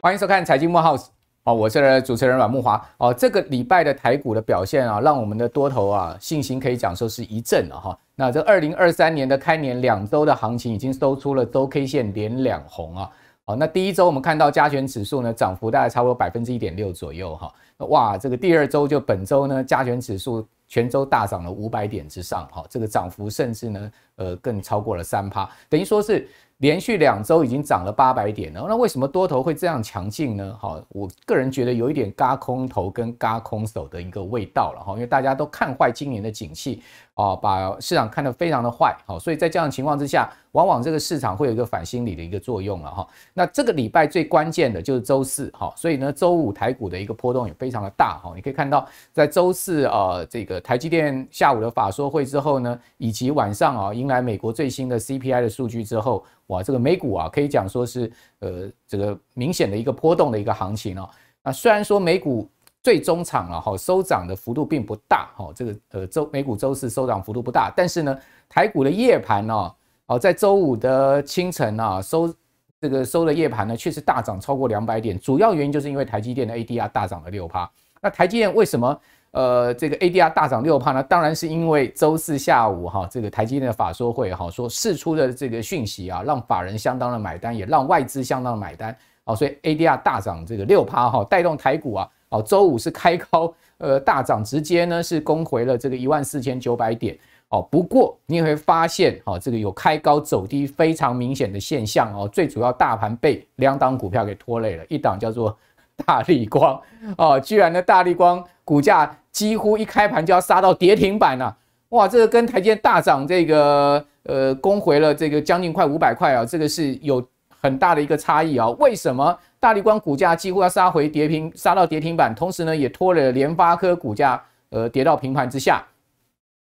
欢迎收看《财经幕后》哦，我是主持人阮木华哦。这个礼拜的台股的表现啊，让我们的多头啊信心可以讲说是一振了哈。那这二零二三年的开年两周的行情已经收出了周 K 线连两红啊。好，那第一周我们看到加权指数呢涨幅大概超过百分之一点六左右哈。哇，这个第二周就本周呢加权指数全周大涨了五百点之上哈，这个涨幅甚至呢呃更超过了三趴，等于说是。连续两周已经涨了八百点了，那为什么多头会这样强劲呢？好，我个人觉得有一点嘎空头跟嘎空手的一个味道了哈，因为大家都看坏今年的景气啊，把市场看得非常的坏，好，所以在这样的情况之下，往往这个市场会有一个反心理的一个作用了哈。那这个礼拜最关键的就是周四哈，所以呢，周五台股的一个波动也非常的大哈。你可以看到，在周四呃，这个台积电下午的法说会之后呢，以及晚上啊，迎来美国最新的 CPI 的数据之后。哇，这个美股啊，可以讲说是呃这个明显的一个波动的一个行情哦。那虽然说美股最终场了哈，收涨的幅度并不大哈，这个呃周美股周四收涨幅度不大，但是呢，台股的夜盘呢，哦在周五的清晨啊收这个收的夜盘呢，确实大涨超过两百点，主要原因就是因为台积电的 ADR 大涨了六趴。那台积电为什么？呃，这个 ADR 大涨六帕呢，当然是因为周四下午哈，这个台积电的法说会哈，说释出的这个讯息啊，让法人相当的买单，也让外资相当的买单，哦，所以 ADR 大涨这个六帕哈，带动台股啊，哦，周五是开高，呃，大涨，直接呢是攻回了这个一万四千九百点，哦，不过你也会发现，哦，这个有开高走低非常明显的现象哦，最主要大盘被两档股票给拖累了，一档叫做。大力光哦，居然呢，大力光股价几乎一开盘就要杀到跌停板了，哇，这个跟台积电大涨这个呃攻回了这个将近快五百块啊，这个是有很大的一个差异啊。为什么大力光股价几乎要杀回跌停，杀到跌停板，同时呢也拖了联发科股价呃跌到平盘之下？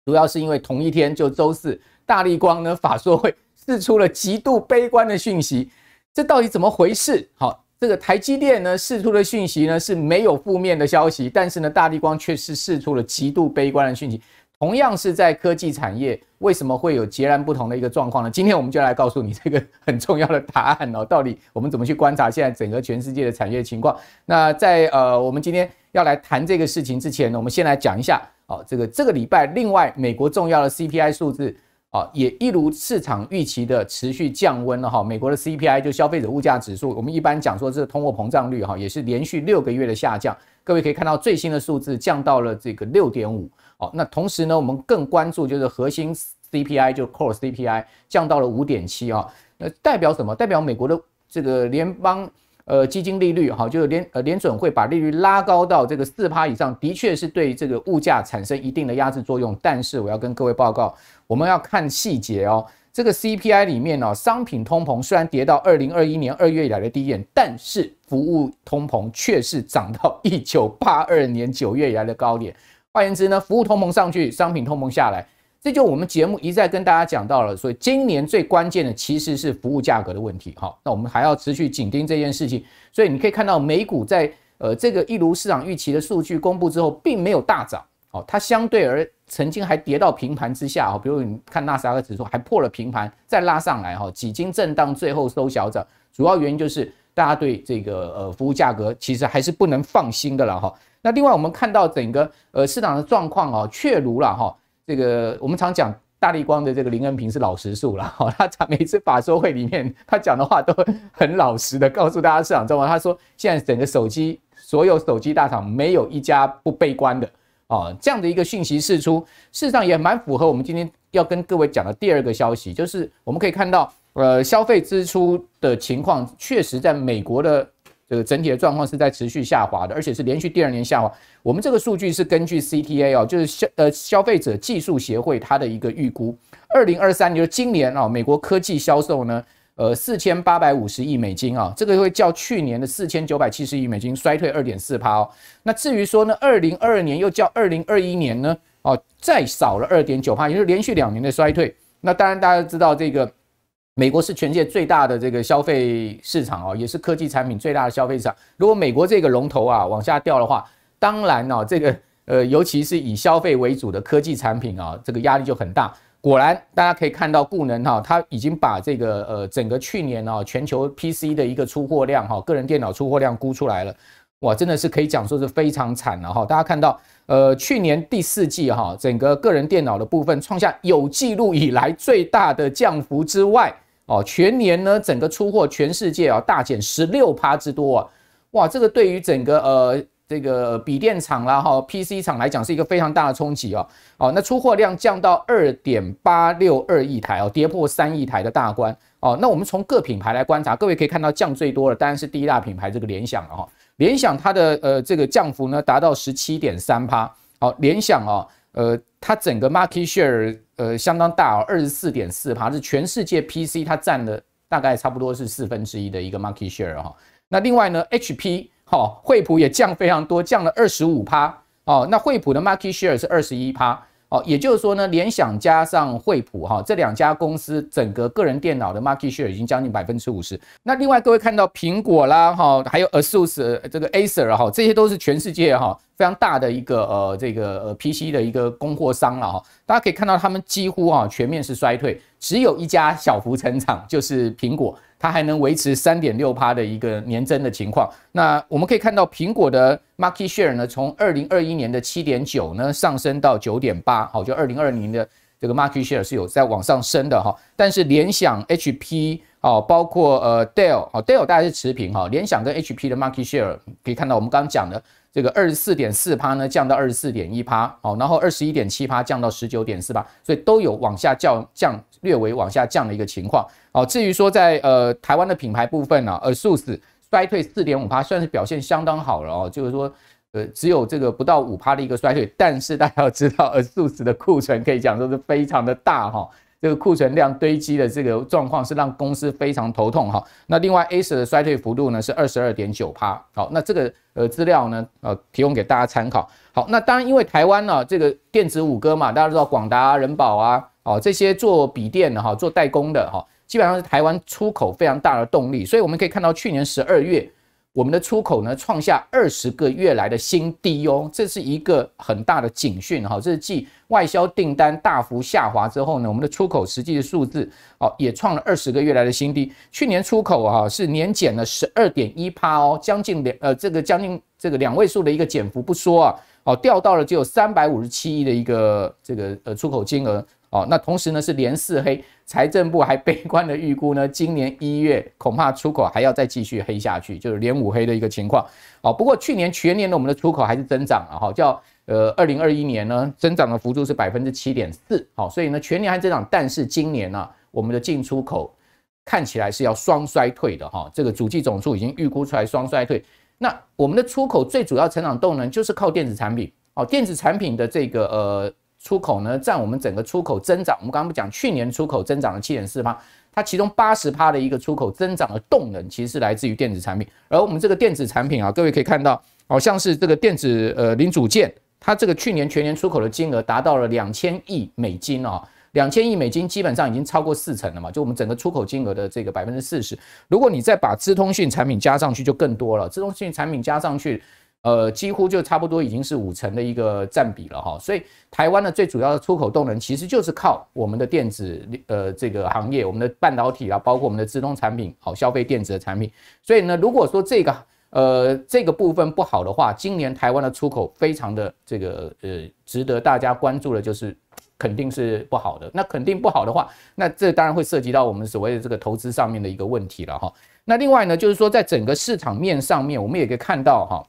主要是因为同一天就周四，大力光呢法说会释出了极度悲观的讯息，这到底怎么回事？好。这个台积电呢，释出的讯息呢是没有负面的消息，但是呢，大地光却是释出了极度悲观的讯息。同样是在科技产业，为什么会有截然不同的一个状况呢？今天我们就来告诉你这个很重要的答案哦。到底我们怎么去观察现在整个全世界的产业情况？那在呃，我们今天要来谈这个事情之前呢，我们先来讲一下哦，这个这个礼拜另外美国重要的 CPI 数字。啊，也一如市场预期的持续降温了哈。美国的 CPI 就消费者物价指数，我们一般讲说这通货膨胀率哈，也是连续六个月的下降。各位可以看到最新的数字降到了这个六点五。哦，那同时呢，我们更关注就是核心 CPI 就 Core CPI 降到了五点七啊。那代表什么？代表美国的这个联邦。呃，基金利率哈，就是联呃联准会把利率拉高到这个四趴以上，的确是对这个物价产生一定的压制作用。但是我要跟各位报告，我们要看细节哦。这个 CPI 里面呢，商品通膨虽然跌到二零二一年二月以来的低点，但是服务通膨却是涨到一九八二年九月以来的高点。换言之呢，服务通膨上去，商品通膨下来。这就我们节目一再跟大家讲到了，所以今年最关键的其实是服务价格的问题。好，那我们还要持续紧盯这件事情。所以你可以看到美股在呃这个一如市场预期的数据公布之后，并没有大涨。好，它相对而曾经还跌到平盘之下。哈，比如你看纳斯达克指数还破了平盘，再拉上来。哈，几经震荡，最后收小涨。主要原因就是大家对这个呃服务价格其实还是不能放心的了。哈，那另外我们看到整个呃市场的状况啊，确如了哈。这个我们常讲大力光的这个林恩平是老实树了哈，他每次法说会里面他讲的话都很老实的告诉大家市场状况。他说现在整个手机所有手机大厂没有一家不悲观的啊，这样的一个讯息释出，事实上也蛮符合我们今天要跟各位讲的第二个消息，就是我们可以看到呃消费支出的情况确实在美国的。这个整体的状况是在持续下滑的，而且是连续第二年下滑。我们这个数据是根据 CTA 哦，就是消呃消费者技术协会它的一个预估，二零二三年今年啊，美国科技销售呢，呃四千八百五十亿美金啊，这个会较去年的四千九百七十亿美金衰退二点四趴哦。那至于说呢，二零二二年又较二零二一年呢，哦再少了二点九趴，也就是连续两年的衰退。那当然大家知道这个。美国是全世界最大的这个消费市场哦，也是科技产品最大的消费市场。如果美国这个龙头啊往下掉的话，当然哦，这个呃，尤其是以消费为主的科技产品啊，这个压力就很大。果然大家可以看到，固能哈，它已经把这个呃整个去年啊全球 PC 的一个出货量哈，个人电脑出货量估出来了，哇，真的是可以讲说是非常惨了哈。大家看到，呃，去年第四季哈，整个个人电脑的部分创下有记录以来最大的降幅之外，哦，全年呢整个出货全世界啊大减十六趴之多啊，哇，这个对于整个呃。这个笔电厂啦哈，PC 厂来讲是一个非常大的冲击哦哦，那出货量降到二点八六二亿台哦，跌破三亿台的大关哦。那我们从各品牌来观察，各位可以看到降最多的当然是第一大品牌这个联想了哈。联想它的呃这个降幅呢达到十七点三趴，好，联想哦呃它整个 market share 呃相当大哦，二十四点四趴，是全世界 PC 它占了大概差不多是四分之一的一个 market share 哈。那另外呢，HP。好，惠普也降非常多，降了二十五趴。哦，那惠普的 market share 是二十一趴。哦，也就是说呢，联想加上惠普哈，这两家公司整个个人电脑的 market share 已经将近百分之五十。那另外各位看到苹果啦，哈，还有 ASUS 这个 Acer 哈，这些都是全世界哈非常大的一个呃这个呃 PC 的一个供货商了哈。大家可以看到，他们几乎啊全面是衰退，只有一家小幅成长，就是苹果。它还能维持三点六趴的一个年增的情况。那我们可以看到，苹果的 market share 呢，从二零二一年的七点九呢上升到九点八，好，就二零二零的这个 market share 是有在往上升的哈。但是联想、HP 哦，包括呃 Dell 哦，Dell 大概是持平哈。联想跟 HP 的 market share 可以看到，我们刚刚讲的这个二十四点四趴呢降到二十四点一趴，哦，然后二十一点七趴降到十九点四趴，所以都有往下降降略微往下降的一个情况。哦，至于说在呃台湾的品牌部分呢，呃，ASUS 衰退四点五趴，算是表现相当好了哦。就是说，呃，只有这个不到五趴的一个衰退，但是大家要知道，ASUS 的库存可以讲说是非常的大哈。这个库存量堆积的这个状况是让公司非常头痛哈。那另外 a c e 的衰退幅度呢是二十二点九趴。好，那这个呃资料呢呃提供给大家参考。好，那当然因为台湾呢这个电子五哥嘛，大家知道广达、人保啊，哦这些做笔电的哈，做代工的哈。基本上是台湾出口非常大的动力，所以我们可以看到去年十二月我们的出口呢创下二十个月来的新低哦，这是一个很大的警讯哈。这是继外销订单大幅下滑之后呢，我们的出口实际的数字哦也创了二十个月来的新低。去年出口啊是年减了十二点一趴哦，将近两呃这个将近这个两位数的一个减幅不说啊，哦掉到了只有三百五十七亿的一个这个呃出口金额。哦，那同时呢是连四黑，财政部还悲观的预估呢，今年一月恐怕出口还要再继续黑下去，就是连五黑的一个情况。哦，不过去年全年的我们的出口还是增长了哈，叫呃二零二一年呢增长的幅度是百分之七点四，好，所以呢全年还增长，但是今年呢我们的进出口看起来是要双衰退的哈，这个主计总数已经预估出来双衰退。那我们的出口最主要成长动能就是靠电子产品，哦，电子产品的这个呃。出口呢，占我们整个出口增长。我们刚刚不讲，去年出口增长了七点四趴，它其中八十趴的一个出口增长的动能，其实是来自于电子产品。而我们这个电子产品啊，各位可以看到，好像是这个电子呃零组件，它这个去年全年出口的金额达到了两千亿美金啊，两千亿美金基本上已经超过四成了嘛，就我们整个出口金额的这个百分之四十。如果你再把资通讯产品加上去，就更多了。资通讯产品加上去。呃，几乎就差不多已经是五成的一个占比了哈，所以台湾的最主要的出口动能其实就是靠我们的电子呃这个行业，我们的半导体啊，包括我们的自动产品，好消费电子的产品。所以呢，如果说这个呃这个部分不好的话，今年台湾的出口非常的这个呃值得大家关注的，就是肯定是不好的。那肯定不好的话，那这当然会涉及到我们所谓的这个投资上面的一个问题了哈。那另外呢，就是说在整个市场面上面，我们也可以看到哈。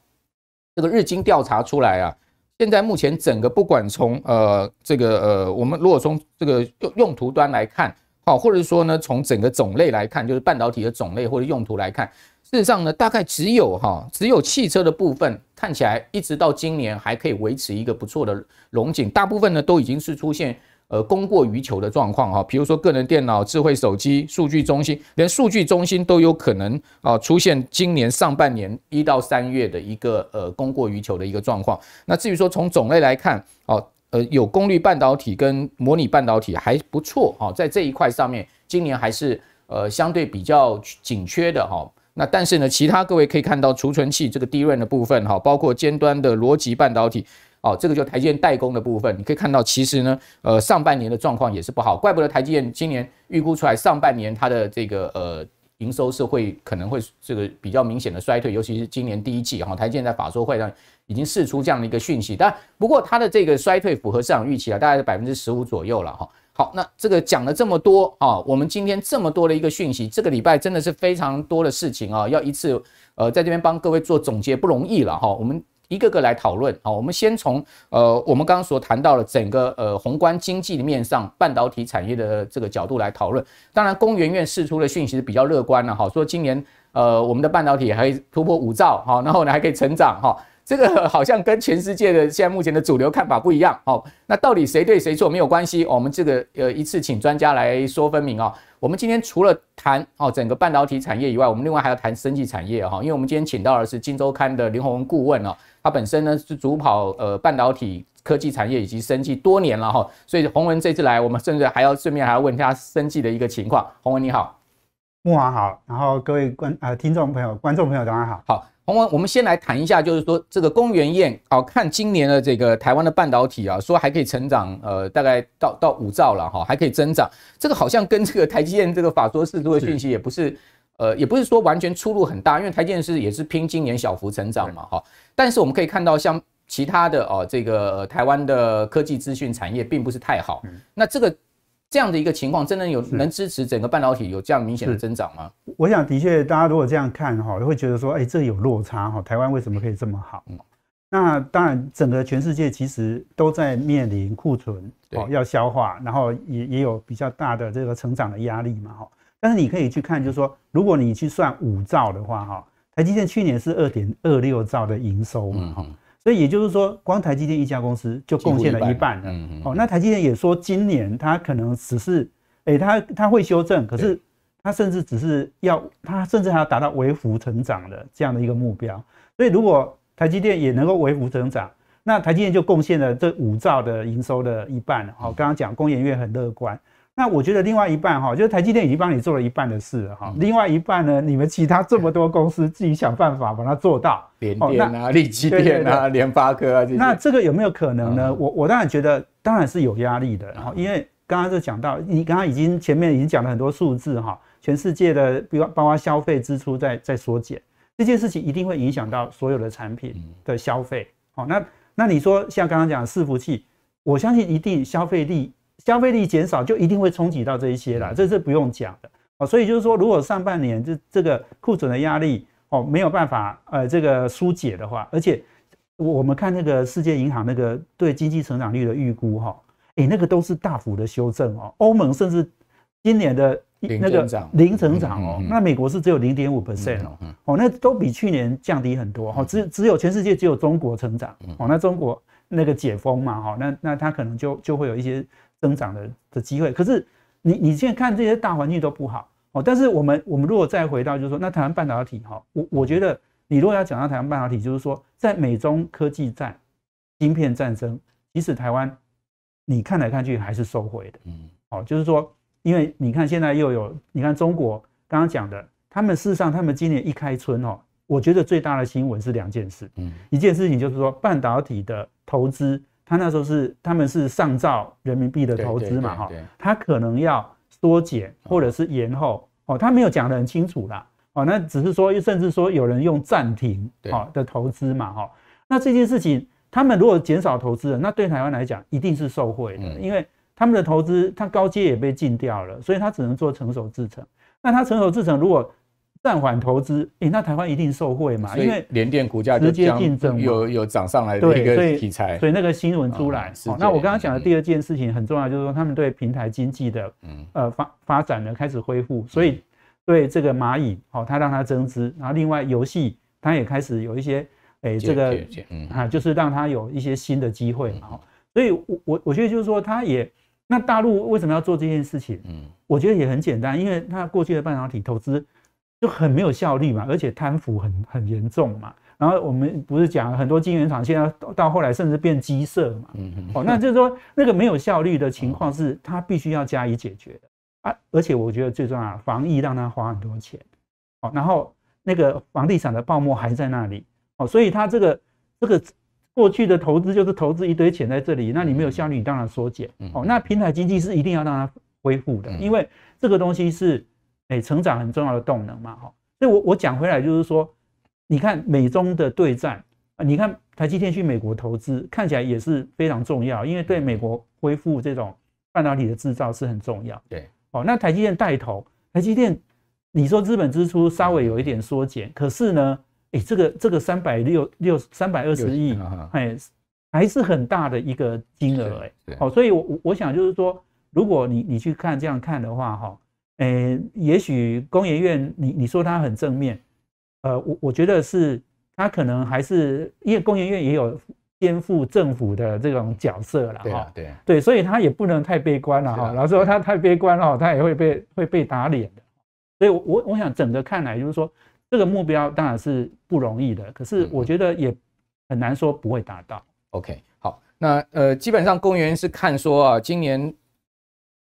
这个日经调查出来啊，现在目前整个不管从呃这个呃，我们如果从这个用用途端来看，好，或者说呢从整个种类来看，就是半导体的种类或者用途来看，事实上呢，大概只有哈，只有汽车的部分看起来一直到今年还可以维持一个不错的龙井，大部分呢都已经是出现。呃，供过于求的状况哈，比如说个人电脑、智慧手机、数据中心，连数据中心都有可能啊出现今年上半年一到三月的一个呃供过于求的一个状况。那至于说从种类来看，哦，呃，有功率半导体跟模拟半导体还不错哈，在这一块上面，今年还是呃相对比较紧缺的哈。那但是呢，其他各位可以看到储存器这个低润的部分哈，包括尖端的逻辑半导体。哦，这个就台积电代工的部分，你可以看到，其实呢，呃，上半年的状况也是不好，怪不得台积电今年预估出来上半年它的这个呃营收是会可能会这个比较明显的衰退，尤其是今年第一季哈，台积电在法说会上已经释出这样的一个讯息，但不过它的这个衰退符合市场预期啊，大概是百分之十五左右了哈。好，那这个讲了这么多啊，我们今天这么多的一个讯息，这个礼拜真的是非常多的事情啊，要一次呃在这边帮各位做总结不容易了哈。我们一个个来讨论好，我们先从呃我们刚刚所谈到了整个呃宏观经济的面上，半导体产业的这个角度来讨论。当然，工研院释出的讯息是比较乐观的哈，说今年呃我们的半导体还会突破五兆哈，然后呢还可以成长哈。这个好像跟全世界的现在目前的主流看法不一样哦。那到底谁对谁错没有关系，我们这个呃一次请专家来说分明哦。我们今天除了谈哦整个半导体产业以外，我们另外还要谈生技产业哈。因为我们今天请到的是《金周刊》的林宏文顾问哦，他本身呢是主跑呃半导体科技产业以及生技多年了哈。所以洪文这次来，我们甚至还要顺便还要问他生技的一个情况。洪文你好，木华好，然后各位观呃听众朋友、观众朋友大家好。好。洪文，我们先来谈一下，就是说这个公园宴，好看今年的这个台湾的半导体啊，说还可以成长，呃，大概到到五兆了哈，还可以增长。这个好像跟这个台积电这个法说释出的讯息也不是，呃，也不是说完全出入很大，因为台积电是也是拼今年小幅成长嘛哈。但是我们可以看到，像其他的哦，这个台湾的科技资讯产业并不是太好。那这个。这样的一个情况，真的有能支持整个半导体有这样明显的增长吗？我想，的确，大家如果这样看哈，会觉得说，哎，这有落差哈。台湾为什么可以这么好？那当然，整个全世界其实都在面临库存哦要消化，然后也也有比较大的这个成长的压力嘛哈。但是你可以去看，就是说，如果你去算五兆的话哈，台积电去年是二点二六兆的营收嘛哈。所以也就是说，光台积电一家公司就贡献了一半。嗯嗯。哦，那台积电也说，今年它可能只是，哎，它它会修正，可是它甚至只是要，它甚至还要达到微幅成长的这样的一个目标。所以如果台积电也能够微幅成长，那台积电就贡献了这五兆的营收的一半。好，刚刚讲工研院很乐观。那我觉得另外一半哈，就是台积电已经帮你做了一半的事哈，另外一半呢，你们其他这么多公司自己想办法把它做到。联电啊，力积电啊，联发科啊，那这个有没有可能呢？我我当然觉得当然是有压力的。然后因为刚刚就讲到，你刚刚已经前面已经讲了很多数字哈，全世界的比如包括消费支出在在缩减，这件事情一定会影响到所有的产品的消费。好，那那你说像刚刚讲伺服器，我相信一定消费力。消费力减少就一定会冲击到这一些啦，这是不用讲的哦。所以就是说，如果上半年这这个库存的压力哦没有办法呃这个疏解的话，而且我们看那个世界银行那个对经济成长率的预估哈，哎那个都是大幅的修正哦。欧盟甚至今年的那个零成长哦，那美国是只有零点五 percent 哦，哦那都比去年降低很多哈。只只有全世界只有中国成长哦，那中国那个解封嘛哈，那那它可能就就会有一些。增长的的机会，可是你你现在看这些大环境都不好哦。但是我们我们如果再回到，就是说，那台湾半导体哈，我我觉得你如果要讲到台湾半导体，就是说，在美中科技战、芯片战争，即使台湾你看来看去还是收回的，嗯，哦，就是说，因为你看现在又有你看中国刚刚讲的，他们事实上他们今年一开春哦，我觉得最大的新闻是两件事，嗯，一件事情就是说半导体的投资。他那时候是他们是上兆人民币的投资嘛，哈，他可能要缩减或者是延后哦，他没有讲得很清楚啦，哦，那只是说甚至说有人用暂停哦的投资嘛，哈，那这件事情他们如果减少投资，那对台湾来讲一定是受惠的，因为他们的投资他高阶也被禁掉了，所以他只能做成熟制程，那他成熟制程如果暂缓投资，诶，那台湾一定受惠嘛？因为联电股价直接竞争有有涨上来的一个题材，所以那个新闻出来。那我刚刚讲的第二件事情很重要，就是说他们对平台经济的嗯呃发发展呢开始恢复，所以对这个蚂蚁，哦，它让它增资，然后另外游戏它也开始有一些诶这个嗯啊，就是让它有一些新的机会嘛。所以我我我觉得就是说，它也那大陆为什么要做这件事情？嗯，我觉得也很简单，因为它过去的半导体投资。就很没有效率嘛，而且贪腐很很严重嘛。然后我们不是讲很多晶圆厂现在到后来甚至变鸡舍嘛。哦，那就是说那个没有效率的情况是它必须要加以解决的啊。而且我觉得最重要，防疫让他花很多钱。哦，然后那个房地产的泡沫还在那里。哦，所以它这个这个过去的投资就是投资一堆钱在这里，那你没有效率，你当然缩减。哦，那平台经济是一定要让它恢复的，因为这个东西是哎成长很重要的动能嘛。哈，所以我我讲回来就是说，你看美中的对战啊，你看台积电去美国投资，看起来也是非常重要，因为对美国恢复这种半导体的制造是很重要。对，哦，那台积电带头，台积电你说资本支出稍微有一点缩减，可是呢？哎，这个这个三百六六三百二十亿，哎，还是很大的一个金额哎。好，所以我我我想就是说，如果你你去看这样看的话，哈，哎，也许工研院你你说它很正面，呃，我我觉得是它可能还是因为工研院也有颠覆政府的这种角色了哈。对对，所以它也不能太悲观了哈。老实说，它太悲观了，它也会被会被打脸的。所以，我我想整个看来就是说。这个目标当然是不容易的，可是我觉得也很难说不会达到。OK，好，那呃，基本上公园是看说啊，今年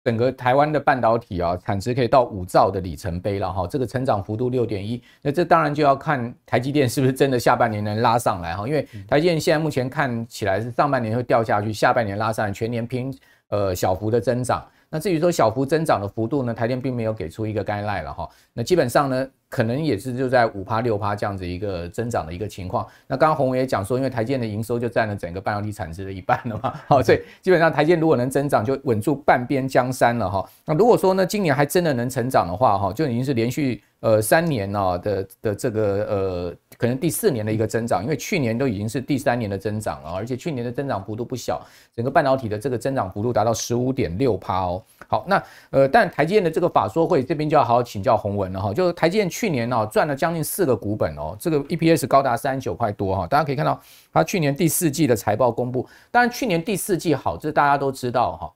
整个台湾的半导体啊产值可以到五兆的里程碑了哈，这个成长幅度六点一，那这当然就要看台积电是不是真的下半年能拉上来哈，因为台积电现在目前看起来是上半年会掉下去，下半年拉上来，全年拼呃小幅的增长。那至于说小幅增长的幅度呢，台电并没有给出一个概赖了哈，那基本上呢。可能也是就在五趴六趴这样子一个增长的一个情况。那刚刚洪伟也讲说，因为台建的营收就占了整个半导体产值的一半了嘛，好，所以基本上台建如果能增长，就稳住半边江山了哈。那如果说呢，今年还真的能成长的话哈，就已经是连续呃三年呢的的这个呃。可能第四年的一个增长，因为去年都已经是第三年的增长了，而且去年的增长幅度不小，整个半导体的这个增长幅度达到十五点六趴哦。好，那呃，但台积电的这个法说会这边就要好好请教洪文了哈，就是台积电去年哦赚了将近四个股本哦，这个 EPS 高达三十九块多哈，大家可以看到它去年第四季的财报公布，当然去年第四季好，这大家都知道哈。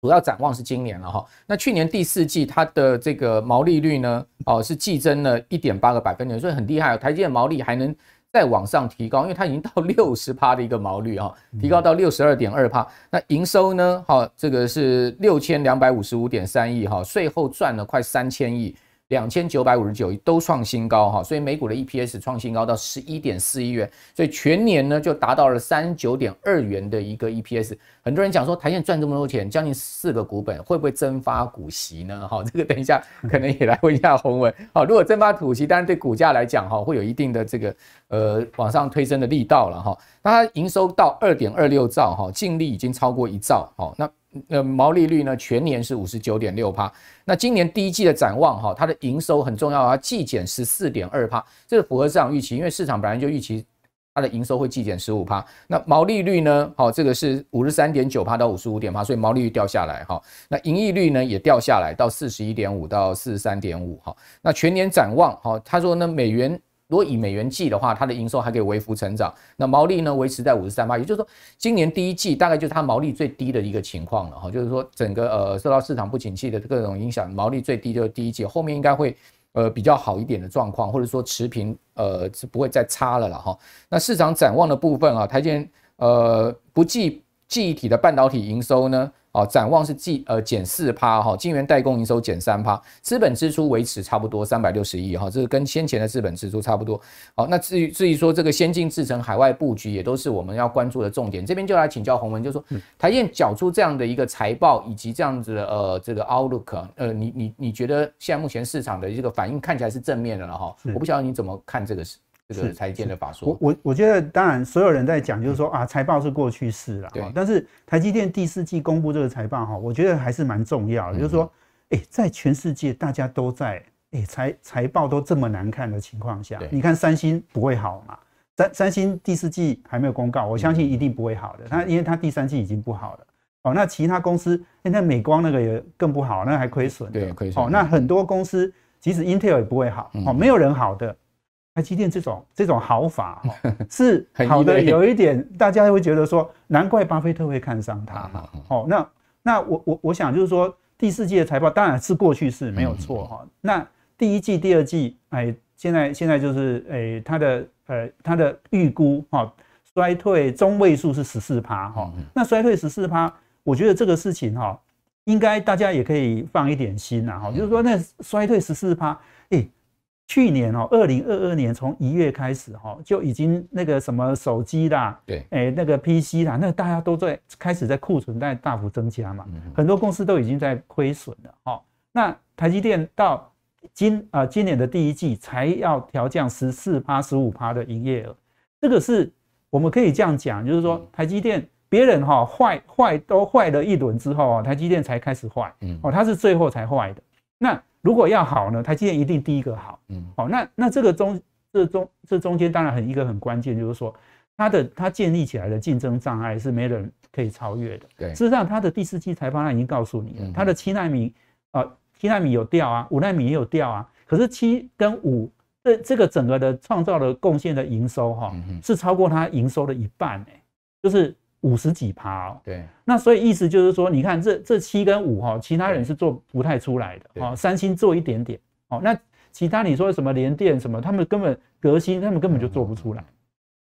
主要展望是今年了哈，那去年第四季它的这个毛利率呢，哦是季增了一点八个百分点，所以很厉害。台积电毛利还能再往上提高，因为它已经到六十趴的一个毛率哈，提高到六十二点二趴。那营收呢，哈这个是六千两百五十五点三亿哈，税后赚了快三千亿。两千九百五十九亿都创新高哈，所以美股的 EPS 创新高到十一点四亿元，所以全年呢就达到了三十九点二元的一个 EPS。很多人讲说台积赚这么多钱，将近四个股本，会不会增发股息呢？哈，这个等一下可能也来问一下洪文。好，如果增发股息，当然对股价来讲哈，会有一定的这个呃往上推升的力道了哈。那它营收到二点二六兆哈，净利已经超过一兆，好那。呃，毛利率呢，全年是五十九点六帕。那今年第一季的展望哈，它的营收很重要啊，季减十四点二帕，这是符合市场预期，因为市场本来就预期它的营收会季减十五帕。那毛利率呢，好，这个是五十三点九帕到五十五点帕，所以毛利率掉下来哈。那盈利率呢也掉下来到四十一点五到四十三点五哈。那全年展望哈，他说呢，美元。如果以美元计的话，它的营收还可以微幅成长，那毛利呢维持在五十三%，也就是说，今年第一季大概就是它毛利最低的一个情况了哈，就是说整个呃受到市场不景气的各种影响，毛利最低就是第一季，后面应该会呃比较好一点的状况，或者说持平呃是不会再差了了哈。那市场展望的部分啊，台积呃不计记忆体的半导体营收呢？哦，展望是计呃减四趴哈，晶圆代工营收减三趴，资本支出维持差不多三百六十亿哈，这是跟先前的资本支出差不多。好，那至于至于说这个先进制程海外布局，也都是我们要关注的重点。这边就来请教洪文，就说台电缴出这样的一个财报，以及这样子的呃这个 outlook，呃，你你你觉得现在目前市场的这个反应看起来是正面的了哈？我不晓得你怎么看这个事。这个财建的法说，我我我觉得，当然所有人在讲，就是说啊，财报是过去式了。对。但是台积电第四季公布这个财报哈，我觉得还是蛮重要的。就是说，哎，在全世界大家都在哎财财报都这么难看的情况下，你看三星不会好嘛？三三星第四季还没有公告，我相信一定不会好的。它因为它第三季已经不好了。哦，那其他公司，那美光那个也更不好，那还亏损。对，亏损。哦，那很多公司，即使 Intel 也不会好。哦，没有人好的。台积电这种这种好法 是好的，有一点大家会觉得说，难怪巴菲特会看上它哈。哦，那那我我我想就是说，第四季的财报当然是过去式没有错哈。那第一季、第二季，哎，现在现在就是哎，它的呃它的预估哈，衰退中位数是十四趴哈。那衰退十四趴，我觉得这个事情哈，应该大家也可以放一点心呐哈。就是说，那衰退十四趴，哎。去年哦，二零二二年从一月开始哈，就已经那个什么手机啦，对，哎，那个 PC 啦，那大家都在开始在库存在大幅增加嘛，很多公司都已经在亏损了哈。那台积电到今啊今年的第一季才要调降十四趴十五趴的营业额，这个是我们可以这样讲，就是说台积电别人哈坏坏都坏了一轮之后啊，台积电才开始坏，嗯，哦，它是最后才坏的。那如果要好呢，台积电一定第一个好，嗯，好，那那这个中这中这中间当然很一个很关键，就是说它的它建立起来的竞争障碍是没人可以超越的。对，事实上它的第四季财报已经告诉你了，它的七纳米啊七纳米有掉啊，五纳米也有掉啊，可是七跟五这这个整个的创造的贡献的营收哈是超过它营收的一半哎，就是。五十几趴哦，对，那所以意思就是说，你看这这七跟五哈，其他人是做不太出来的哦，三星做一点点哦，那其他你说什么联电什么，他们根本革新，他们根本就做不出来。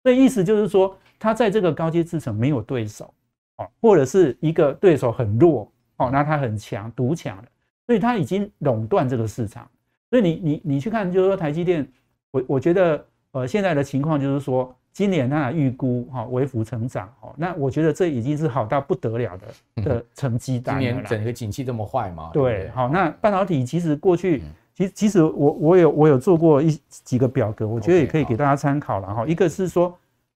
所以意思就是说，他在这个高阶制程没有对手哦，或者是一个对手很弱哦，那他很强独强的，所以他已经垄断这个市场。所以你你你去看，就是说台积电，我我觉得呃现在的情况就是说。今年它预估哈微幅成长哦，那我觉得这已经是好到不得了的的成绩单了。今年整个景气这么坏吗？对，好，那半导体其实过去，其其实我我有我有做过一几个表格，我觉得也可以给大家参考了哈。一个是说，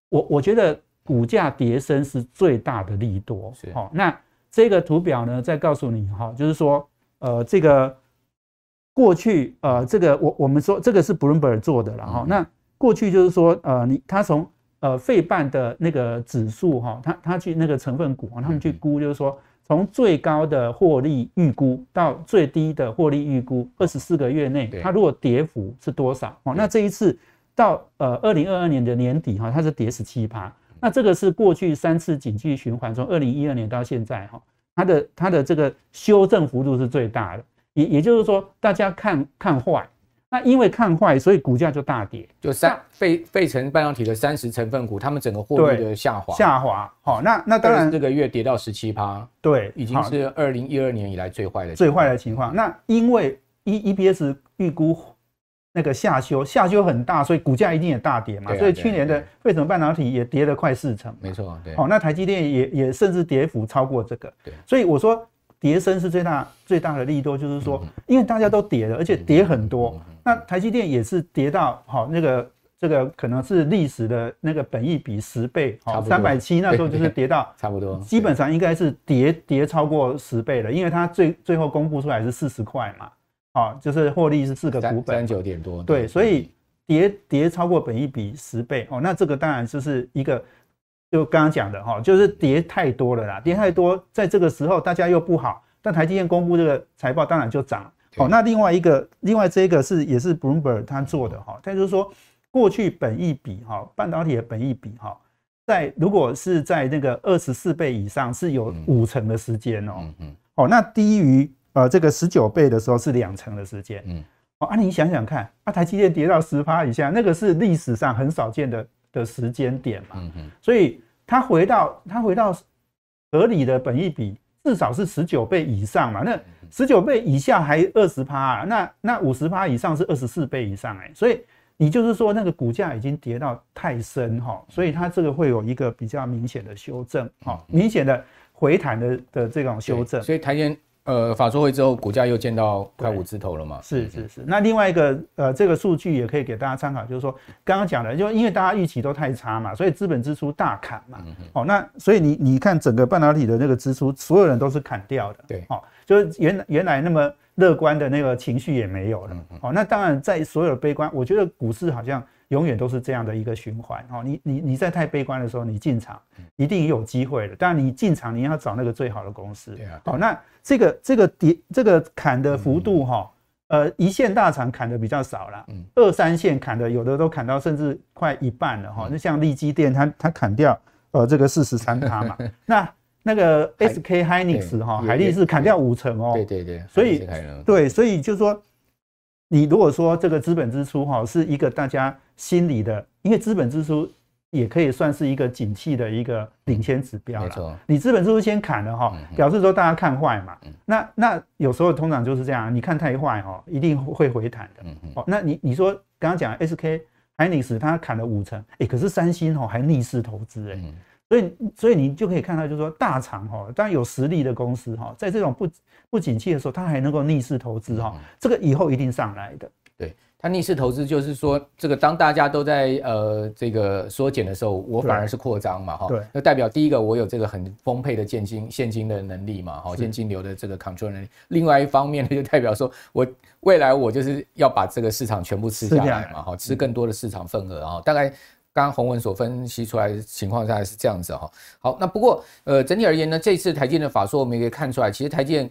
我我觉得股价跌升是最大的利多。好，那这个图表呢，再告诉你哈，就是说，呃，这个过去呃，这个我我们说这个是 Bloomberg 做的了哈，那。过去就是说，呃，你他从呃费半的那个指数哈，他他去那个成分股啊，他们去估，就是说从最高的获利预估到最低的获利预估，二十四个月内，它如果跌幅是多少？哦，那这一次到呃二零二二年的年底哈，它是跌十七趴。那这个是过去三次景气循环，从二零一二年到现在哈，它的它的这个修正幅度是最大的。也也就是说，大家看看坏。那因为看坏，所以股价就大跌。就三费费城半导体的三十成分股，他们整个获利的下滑。下滑。好，那那当然这个月跌到十七趴。对，已经是二零一二年以来最坏的最坏的情况。那因为 E E B S 预估那个下修，下修很大，所以股价一定也大跌嘛。所以去年的费城半导体也跌了快四成。没错，对。好，那台积电也也甚至跌幅超过这个。对。所以我说。跌升是最大最大的利多，就是说，因为大家都跌了，而且跌很多。那台积电也是跌到好那个这个可能是历史的那个本益比十倍，好三百七那时候就是跌到 差不多，基本上应该是跌跌超过十倍了，因为它最最后公布出来是四十块嘛，哦，就是获利是四个股本。三九点多，对，所以跌跌超过本益比十倍哦，那这个当然就是一个。就刚刚讲的哈，就是跌太多了啦，跌太多，在这个时候大家又不好，但台积电公布这个财报当然就涨。好，那另外一个，另外这个是也是 Bloomberg 他做的哈，他就是说过去本益比哈，半导体的本益比哈，在如果是在那个二十四倍以上是有五成的时间哦，嗯嗯，哦，那低于呃这个十九倍的时候是两成的时间，嗯，哦，啊你想想看，啊台积电跌到十趴以下，那个是历史上很少见的。的时间点嘛，所以它回到它回到合理的本益比，至少是十九倍以上嘛。那十九倍以下还二十趴，那那五十趴以上是二十四倍以上哎。所以你就是说那个股价已经跌到太深哈，所以它这个会有一个比较明显的修正哈，明显的回弹的的这种修正。所以台积呃，法说会之后，股价又见到快五字头了嘛？是是是。那另外一个呃，这个数据也可以给大家参考，就是说刚刚讲的，就因为大家预期都太差嘛，所以资本支出大砍嘛。哦，那所以你你看整个半导体的那个支出，所有人都是砍掉的。对，哦，就是原原来那么乐观的那个情绪也没有了。哦，那当然在所有的悲观，我觉得股市好像。永远都是这样的一个循环哦。你你你在太悲观的时候，你进场一定有机会的。但你进场，你要找那个最好的公司。对啊。好，那这个这个跌这个砍的幅度哈，呃，一线大厂砍的比较少了。嗯。二三线砍的有的都砍到甚至快一半了哈。那像利基电，它它砍掉呃这个四十三趴嘛。那那个 SK Hynix 哈，海力士砍掉五成哦。对对对。所以对，所以就是说。你如果说这个资本支出哈是一个大家心里的，因为资本支出也可以算是一个景气的一个领先指标了。你资本支出先砍了哈，表示说大家看坏嘛。那那有时候通常就是这样，你看太坏哈，一定会回弹的。哦，那你你说刚刚讲 SK 海尼斯它砍了五成，哎，可是三星哦还逆势投资哎，所以所以你就可以看到，就是说大厂哈，当然有实力的公司哈，在这种不不景气的时候，它还能够逆势投资哈，这个以后一定上来的。对它逆势投资，就是说这个当大家都在呃这个缩减的时候，我反而是扩张嘛哈。对，那代表第一个我有这个很丰沛的现金现金的能力嘛哈，现金流的这个 control 能力。另外一方面呢，就代表说我未来我就是要把这个市场全部吃下来嘛哈，吃更多的市场份额啊。大概刚刚洪文所分析出来的情况下是这样子哈。好，那不过呃整体而言呢，这次台积电的法说我们也可以看出来，其实台积电。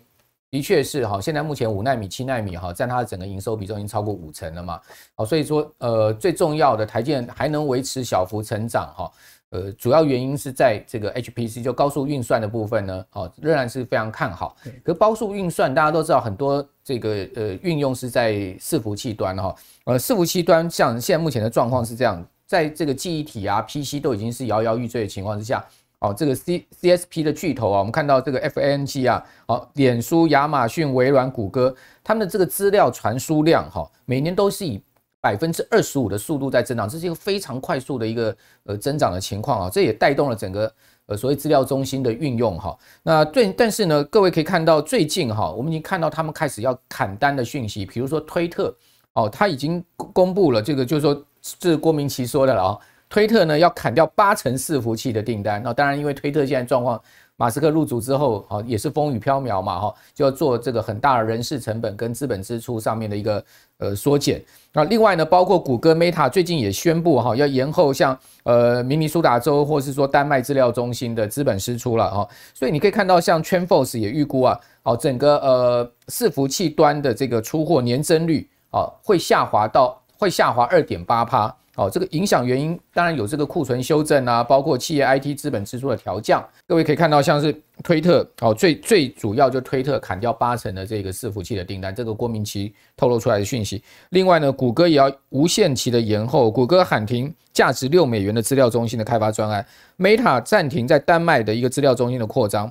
的确是哈，现在目前五纳米、七纳米哈，占它的整个营收比重已经超过五成了嘛。好，所以说呃，最重要的台建还能维持小幅成长哈，呃，主要原因是在这个 HPC 就高速运算的部分呢，哦，仍然是非常看好。可高速运算大家都知道，很多这个呃运用是在伺服器端哈，呃，伺服器端像现在目前的状况是这样，在这个记忆体啊、PC 都已经是摇摇欲坠的情况之下。哦，这个 C C S P 的巨头啊，我们看到这个 F A N G 啊，哦，脸书、亚马逊、微软、谷歌，他们的这个资料传输量哈，每年都是以百分之二十五的速度在增长，这是一个非常快速的一个呃增长的情况啊，这也带动了整个呃所谓资料中心的运用哈。那最但是呢，各位可以看到最近哈，我们已经看到他们开始要砍单的讯息，比如说推特哦，他已经公布了这个，就是说这是郭明奇说的了啊。推特呢要砍掉八成伺服器的订单，那当然因为推特现在状况，马斯克入主之后，啊也是风雨飘渺嘛，哈，就要做这个很大的人事成本跟资本支出上面的一个呃缩减。那另外呢，包括谷歌 Meta 最近也宣布哈，要延后像呃明尼苏达州或是说丹麦资料中心的资本支出了哈。所以你可以看到，像 TrendForce 也预估啊，哦整个呃伺服器端的这个出货年增率啊会下滑到会下滑二点八趴。哦，这个影响原因当然有这个库存修正啊，包括企业 IT 资本支出的调降。各位可以看到，像是推特，哦，最最主要就推特砍掉八成的这个伺服器的订单，这个郭明奇透露出来的讯息。另外呢，谷歌也要无限期的延后，谷歌喊停价值六美元的资料中心的开发专案，Meta 暂停在丹麦的一个资料中心的扩张。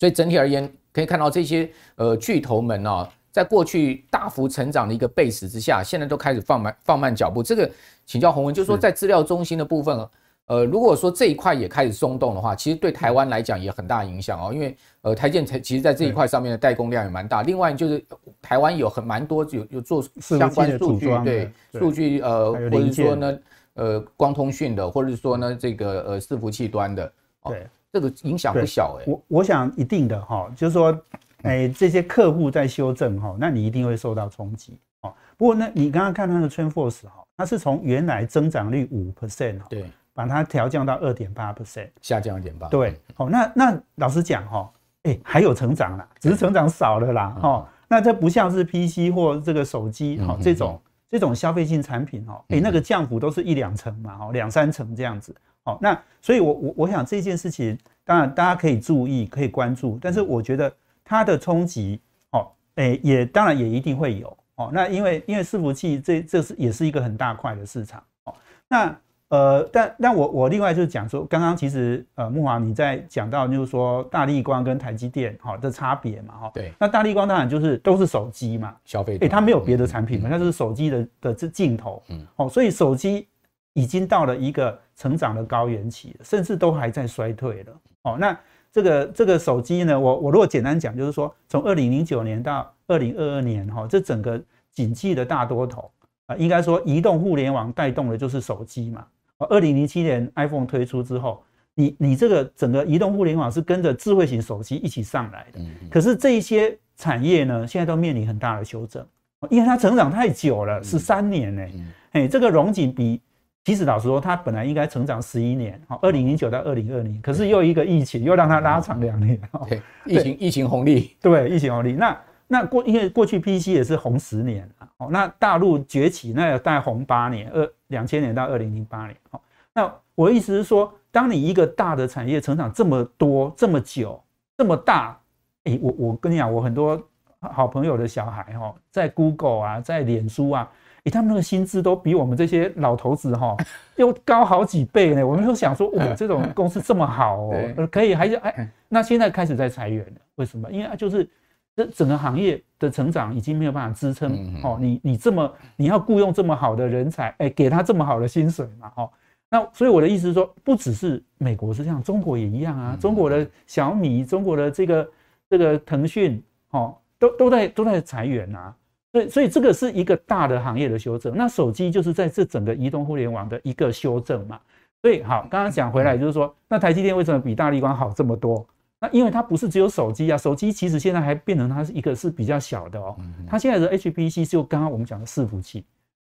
所以整体而言，可以看到这些呃巨头们啊。在过去大幅成长的一个背时之下，现在都开始放慢放慢脚步。这个请教洪文，就是说在资料中心的部分，呃，如果说这一块也开始松动的话，其实对台湾来讲也很大影响哦。因为呃，台建台其实在这一块上面的代工量也蛮大。另外就是台湾有很蛮多有有做相关数据对数据呃，或者说呢呃光通讯的，或者是说呢这个呃伺服器端的，对这个影响不小哎。我我想一定的哈，就是说。哎，这些客户在修正哈，那你一定会受到冲击哦。不过，呢你刚刚看那个 TrendForce 哈，它是从原来增长率五 percent 对，把它调降到二点八 percent，下降一点八。对，好，那那老实讲哈，哎，还有成长啦，只是成长少了啦，哈。那这不像是 PC 或这个手机哈这种这种消费性产品哈，哎，那个降幅都是一两成嘛，哈，两三成这样子。好，那所以我我我想这件事情，当然大家可以注意，可以关注，但是我觉得。它的冲击哦，诶，也当然也一定会有哦。那因为因为伺服器这这是也是一个很大块的市场哦。那呃，但但我我另外就是讲说，刚刚其实呃木华你在讲到就是说大立光跟台积电哈的差别嘛哈。对。那大立光当然就是都是手机嘛，消费。诶，它没有别的产品嘛，它就是手机的的这镜头。嗯。哦，所以手机已经到了一个成长的高原期，甚至都还在衰退了。哦，那。这个这个手机呢，我我如果简单讲，就是说从二零零九年到二零二二年哈，这整个景气的大多头啊，应该说移动互联网带动的就是手机嘛。二零零七年 iPhone 推出之后，你你这个整个移动互联网是跟着智慧型手机一起上来的。可是这一些产业呢，现在都面临很大的修正，因为它成长太久了，十三年呢，哎，这个荣景比。其实老实说，它本来应该成长十一年，好，二零零九到二零二零，可是又一个疫情，又让它拉长两年。对，疫情疫情红利，对，疫情红利。那那过，因为过去 PC 也是红十年哦，那大陆崛起，那大概红八年，二两千年到二零零八年。好，那我的意思是说，当你一个大的产业成长这么多、这么久、这么大，哎，我我跟你讲，我很多好朋友的小孩哈，在 Google 啊，在脸书啊。哎，他们那个薪资都比我们这些老头子哈 又高好几倍呢。我们就想说，哇，这种公司这么好哦，可以还是哎，那现在开始在裁员了，为什么？因为就是这整个行业的成长已经没有办法支撑哦，你你这么你要雇佣这么好的人才，哎，给他这么好的薪水嘛，哦。那所以我的意思是说，不只是美国是这样，中国也一样啊。中国的小米，中国的这个这个腾讯，哦，都都在都在裁员啊。所以所以这个是一个大的行业的修正。那手机就是在这整个移动互联网的一个修正嘛。所以好，刚刚讲回来就是说，那台积电为什么比大立光好这么多？那因为它不是只有手机啊，手机其实现在还变成它是一个是比较小的哦。它现在的 HPC 就刚刚我们讲的伺服器，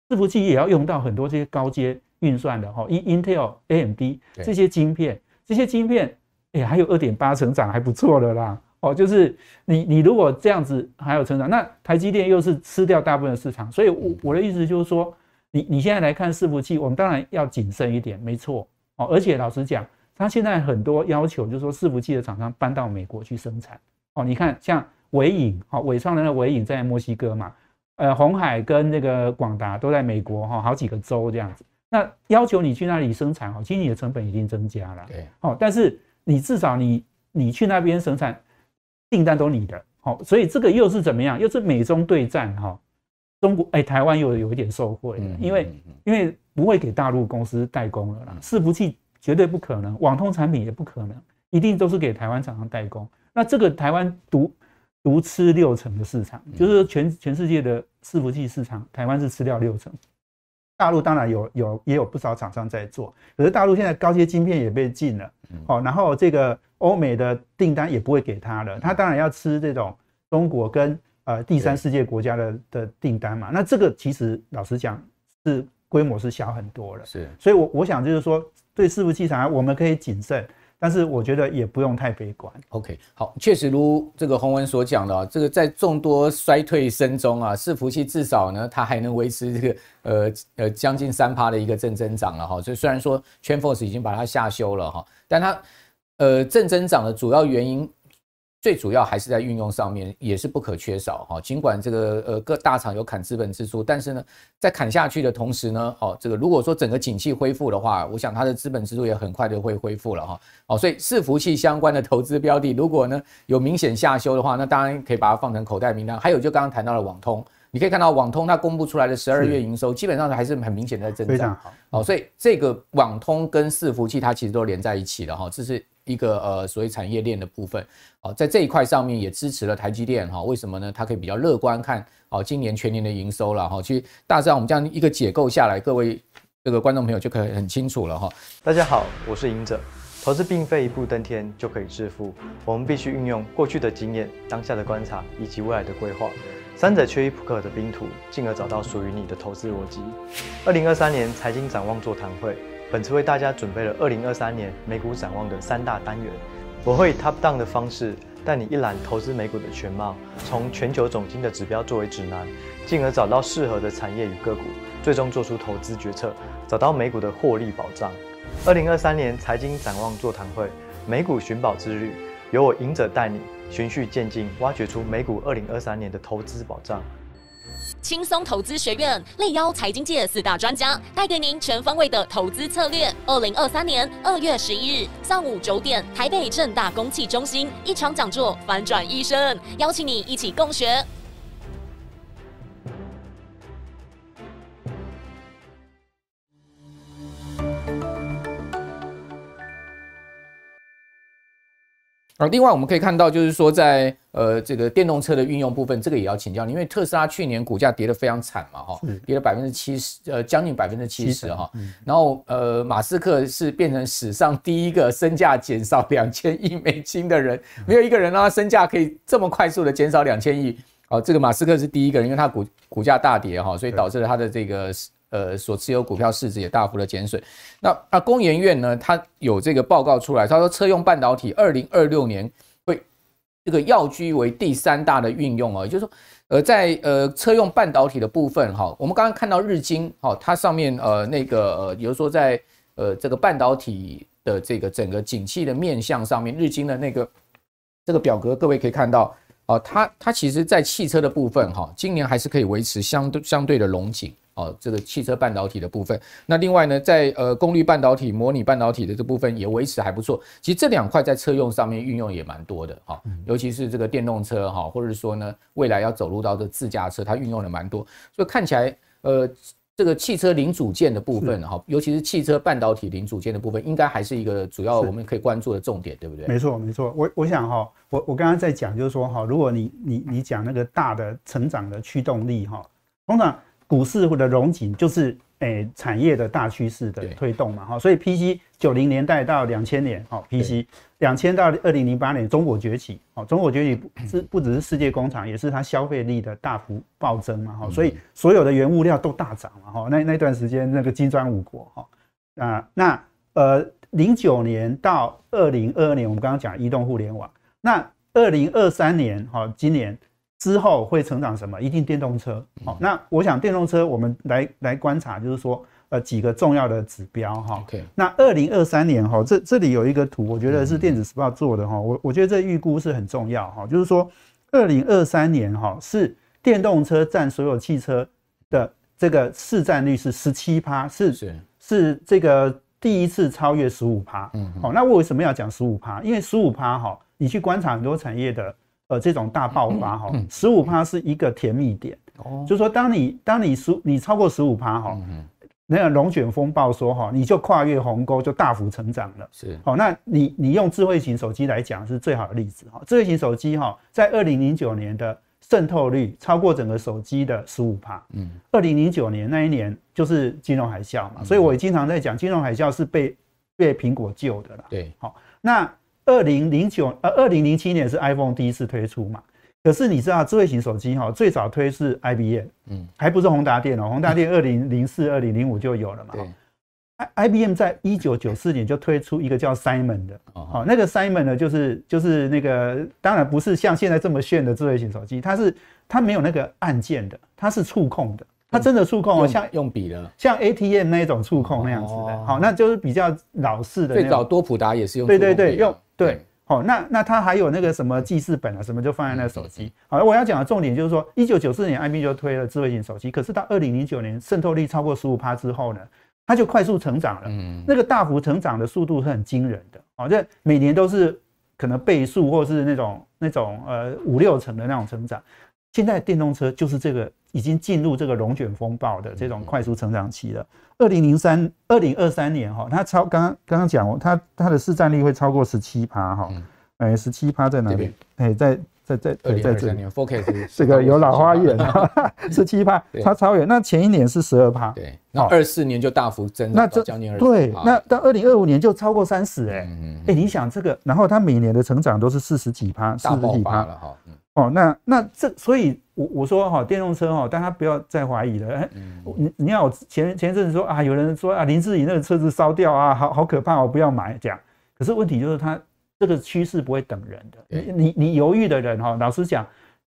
伺服器也要用到很多这些高阶。运算的哈，In Intel、AMD 这些晶片，这些晶片，哎，还有二点八成长，还不错的啦。哦，就是你你如果这样子还有成长，那台积电又是吃掉大部分的市场，所以我我的意思就是说，你你现在来看伺服器，我们当然要谨慎一点，没错。哦，而且老实讲，它现在很多要求就是说，伺服器的厂商搬到美国去生产。哦，你看像伟影，哦，伟创人的伟影在墨西哥嘛，呃，红海跟那个广达都在美国哈，好几个州这样子。那要求你去那里生产，哦，其实你的成本已经增加了，对，哦，但是你至少你你去那边生产，订单都你的，好，所以这个又是怎么样？又是美中对战，哈，中国哎，台湾又有一点受贿，因为因为不会给大陆公司代工了啦，伺服器绝对不可能，网通产品也不可能，一定都是给台湾厂商代工。那这个台湾独独吃六成的市场，就是全全世界的伺服器市场，台湾是吃掉六成。大陆当然有有也有不少厂商在做，可是大陆现在高阶晶片也被禁了，哦，然后这个欧美的订单也不会给他了，他当然要吃这种中国跟呃第三世界国家的的订单嘛。那这个其实老实讲是规模是小很多了，是，所以我我想就是说对伺服器厂我们可以谨慎。但是我觉得也不用太悲观。OK，好，确实如这个洪文所讲的啊，这个在众多衰退声中啊，伺服器至少呢，它还能维持这个呃呃将近三趴的一个正增长了哈。所以虽然说 t r a n f o r c e 已经把它下修了哈，但它呃正增长的主要原因。最主要还是在运用上面，也是不可缺少哈。尽管这个呃各大厂有砍资本支出，但是呢，在砍下去的同时呢，哦，这个如果说整个景气恢复的话，我想它的资本支出也很快就会恢复了哈。哦，所以伺服器相关的投资标的，如果呢有明显下修的话，那当然可以把它放成口袋名单。还有就刚刚谈到了网通，你可以看到网通它公布出来的十二月营收，基本上还是很明显在增长。非常好。哦，所以这个网通跟伺服器它其实都连在一起的哈，这是。一个呃，所谓产业链的部分，哦，在这一块上面也支持了台积电哈。为什么呢？它可以比较乐观看哦，今年全年的营收了哈。其实大致上我们这样一个解构下来，各位这个观众朋友就可以很清楚了哈。大家好，我是赢者。投资并非一步登天就可以致富，我们必须运用过去的经验、当下的观察以及未来的规划，三者缺一不可的冰图，进而找到属于你的投资逻辑。二零二三年财经展望座谈会。本次为大家准备了二零二三年美股展望的三大单元，我会以 top down 的方式带你一览投资美股的全貌，从全球总金的指标作为指南，进而找到适合的产业与个股，最终做出投资决策，找到美股的获利保障。二零二三年财经展望座谈会，美股寻宝之旅，由我赢者带你循序渐进，挖掘出美股二零二三年的投资保障。轻松投资学院力邀财经界四大专家，带给您全方位的投资策略。二零二三年二月十一日上午九点，台北正大公器中心一场讲座，反转一生，邀请你一起共学。啊，另外我们可以看到，就是说在呃这个电动车的运用部分，这个也要请教你，因为特斯拉去年股价跌得非常惨嘛，哈，跌了百分之七十，呃，将近百分之七十哈。然后呃，马斯克是变成史上第一个身价减少两千亿美金的人，没有一个人让他身价可以这么快速的减少两千亿。哦，这个马斯克是第一个人，因为他股股价大跌哈，所以导致了他的这个。呃，所持有股票市值也大幅的减损。那那工研院呢，它有这个报告出来，他说车用半导体二零二六年会这个要居为第三大的运用哦，也就是说，呃，在呃车用半导体的部分哈，我们刚刚看到日经哈，它上面呃那个呃，比如说在呃这个半导体的这个整个景气的面向上面，日经的那个这个表格，各位可以看到啊，它它其实在汽车的部分哈，今年还是可以维持相对相对的龙井。哦，这个汽车半导体的部分。那另外呢，在呃功率半导体、模拟半导体的这部分也维持还不错。其实这两块在车用上面运用也蛮多的哈，尤其是这个电动车哈，或者说呢未来要走入到这自驾车，它运用的蛮多。所以看起来呃这个汽车零组件的部分哈，尤其是汽车半导体零组件的部分，应该还是一个主要我们可以关注的重点，对不对？没错，没错。我我想哈，我我刚刚在讲就是说哈，如果你你你讲那个大的成长的驱动力哈，通常。股市或者融景就是诶产业的大趋势的推动嘛哈，所以 PC 九零年代到两千年哦，PC 两千到二零零八年中国崛起哦，中国崛起 是不只是世界工厂，也是它消费力的大幅暴增嘛哈，所以所有的原物料都大涨嘛哈，那那段时间那个金砖五国哈。啊那呃零九年到二零二二年我们刚刚讲移动互联网，那二零二三年哈今年。之后会成长什么？一定电动车。好，那我想电动车我们来来观察，就是说，呃，几个重要的指标哈。那二零二三年哈，这这里有一个图，我觉得是电子时报做的哈。我我觉得这预估是很重要哈，就是说，二零二三年哈是电动车占所有汽车的这个市占率是十七趴，是是是这个第一次超越十五趴。嗯。好，那我为什么要讲十五趴？因为十五趴哈，你去观察很多产业的。呃，这种大爆发哈，十五趴是一个甜蜜点，哦，就是说，当你当你十你超过十五趴哈，那个龙卷风暴说哈，你就跨越鸿沟，就大幅成长了。是，好，那你你用智慧型手机来讲是最好的例子哈。智慧型手机哈，在二零零九年的渗透率超过整个手机的十五趴。嗯，二零零九年那一年就是金融海啸嘛，所以我经常在讲，金融海啸是被被苹果救的了。对，好，那。二零零九呃，二零零七年是 iPhone 第一次推出嘛？可是你知道智慧型手机哈，最早推是 IBM，嗯，还不是宏达电哦，宏达电二零零四、二零零五就有了嘛。i IBM 在一九九四年就推出一个叫 Simon 的，哦，那个 Simon 呢，就是就是那个，当然不是像现在这么炫的智慧型手机，它是它没有那个按键的，它是触控的。它真的触控哦，像用笔的，像 ATM 那种触控那样子的，好，那就是比较老式的。最早多普达也是用。对对对，用对，好，那那它还有那个什么记事本啊，什么就放在那手机。好，我要讲的重点就是说，一九九四年 IBM 就推了智慧型手机，可是到二零零九年渗透率超过十五趴之后呢，它就快速成长了。嗯。那个大幅成长的速度是很惊人的，好，这每年都是可能倍数或是那种那种呃五六成的那种成长。现在电动车就是这个已经进入这个龙卷风暴的这种快速成长期了。二零零三、二零二三年哈，它超刚刚刚刚讲哦，它它的市占率会超过十七趴哈，哎，十七趴在哪里？哎，在在在在在这里。Focus 这个有老花眼，十七趴，它 超远。那前一年是十二趴，对，那二四年就大幅增，那这将近二对，那到二零二五年就超过三十哎，哎，你想这个，然后它每年的成长都是四十几趴，四十几趴。了哈。哦，那那这，所以我我说哈，电动车哈，大家不要再怀疑了。哎，你你要前前阵子说啊，有人说啊，林志颖那个车子烧掉啊，好好可怕，我不要买这样。可是问题就是它这个趋势不会等人的。你你你犹豫的人哈，老实讲，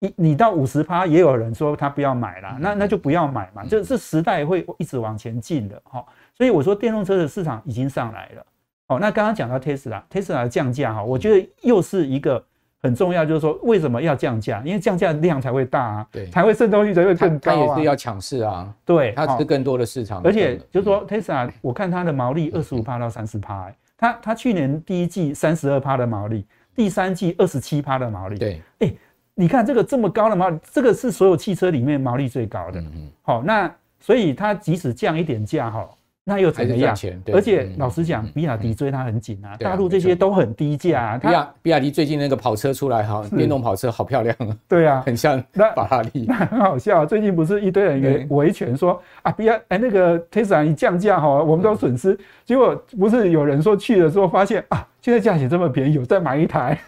你你到五十趴，也有人说他不要买了，那那就不要买嘛。这这时代会一直往前进的哈。所以我说电动车的市场已经上来了。哦，那刚刚讲到 Tesla，Tesla 降价哈，我觉得又是一个。很重要，就是说为什么要降价？因为降价量才会大啊，对，才会渗透率才会更高啊。它也是要抢市啊，对，它是更多的市场。而且就是说，Tesla，我看它的毛利二十五趴到三十趴，它它去年第一季三十二趴的毛利，第三季二十七趴的毛利。对，哎，你看这个这么高的毛利，这个是所有汽车里面毛利最高的。嗯嗯。好，那所以它即使降一点价，哈。那又怎么样？而且老实讲，比亚迪追它很紧啊，大陆这些都很低价。比亚比亚迪最近那个跑车出来哈，电动跑车好漂亮啊。对啊，很像那法拉利。那很好笑，最近不是一堆人维维权说啊，比亚哎那个 Tesla 一降价哈，我们都损失。结果不是有人说去了之后发现啊，现在价钱这么便宜，我再买一台。